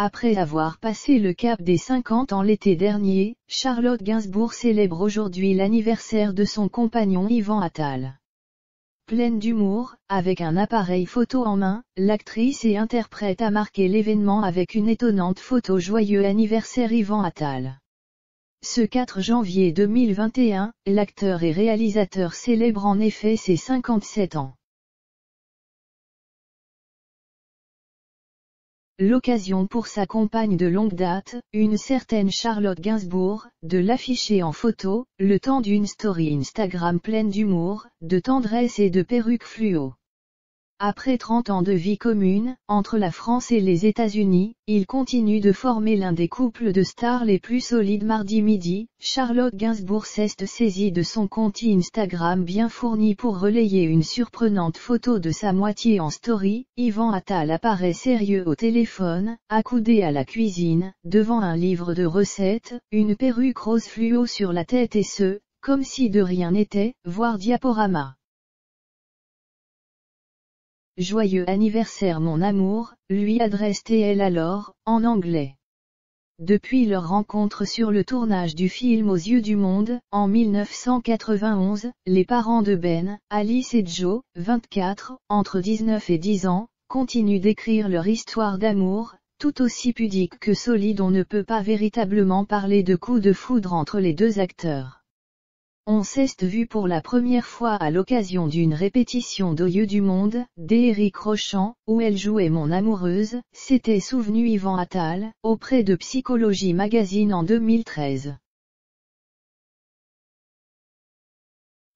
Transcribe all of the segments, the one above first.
Après avoir passé le cap des 50 ans l'été dernier, Charlotte Gainsbourg célèbre aujourd'hui l'anniversaire de son compagnon Yvan Attal. Pleine d'humour, avec un appareil photo en main, l'actrice et interprète a marqué l'événement avec une étonnante photo Joyeux anniversaire Yvan Attal. Ce 4 janvier 2021, l'acteur et réalisateur célèbre en effet ses 57 ans. L'occasion pour sa compagne de longue date, une certaine Charlotte Gainsbourg, de l'afficher en photo, le temps d'une story Instagram pleine d'humour, de tendresse et de perruques fluo. Après 30 ans de vie commune, entre la France et les États-Unis, il continue de former l'un des couples de stars les plus solides mardi midi, Charlotte Gainsbourg s'est saisie de son compte Instagram bien fourni pour relayer une surprenante photo de sa moitié en story, Yvan Attal apparaît sérieux au téléphone, accoudé à la cuisine, devant un livre de recettes, une perruque rose fluo sur la tête et ce, comme si de rien n'était, voire diaporama. Joyeux anniversaire mon amour, lui adresse-t-elle alors, en anglais. Depuis leur rencontre sur le tournage du film Aux yeux du monde, en 1991, les parents de Ben, Alice et Joe, 24, entre 19 et 10 ans, continuent d'écrire leur histoire d'amour, tout aussi pudique que solide on ne peut pas véritablement parler de coup de foudre entre les deux acteurs. On s'est vu pour la première fois à l'occasion d'une répétition d'Au du monde, d'Éric Rochant, où elle jouait mon amoureuse, s'était souvenu Yvan Attal, auprès de Psychologie Magazine en 2013.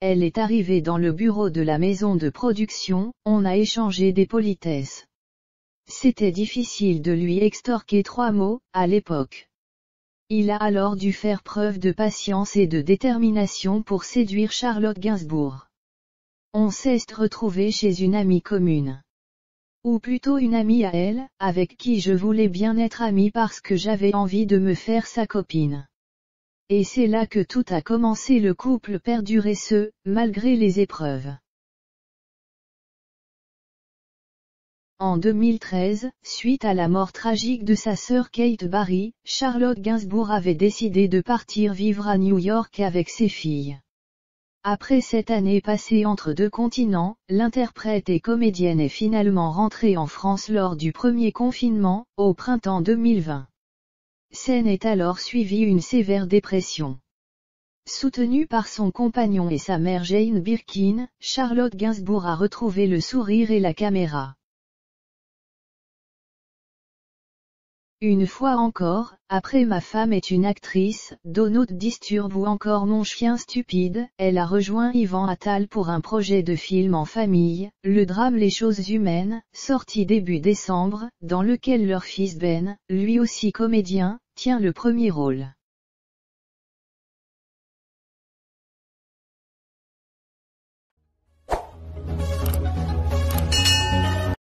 Elle est arrivée dans le bureau de la maison de production, on a échangé des politesses. C'était difficile de lui extorquer trois mots, à l'époque. Il a alors dû faire preuve de patience et de détermination pour séduire Charlotte Gainsbourg. On s'est retrouvé chez une amie commune. Ou plutôt une amie à elle, avec qui je voulais bien être amie parce que j'avais envie de me faire sa copine. Et c'est là que tout a commencé le couple perdurait ce, malgré les épreuves. En 2013, suite à la mort tragique de sa sœur Kate Barry, Charlotte Gainsbourg avait décidé de partir vivre à New York avec ses filles. Après cette année passée entre deux continents, l'interprète et comédienne est finalement rentrée en France lors du premier confinement, au printemps 2020. Scène est alors suivie une sévère dépression. Soutenue par son compagnon et sa mère Jane Birkin, Charlotte Gainsbourg a retrouvé le sourire et la caméra. Une fois encore, après Ma femme est une actrice, Donut Disturbe ou encore Mon chien stupide, elle a rejoint Yvan Attal pour un projet de film en famille, le drame Les choses humaines, sorti début décembre, dans lequel leur fils Ben, lui aussi comédien, tient le premier rôle.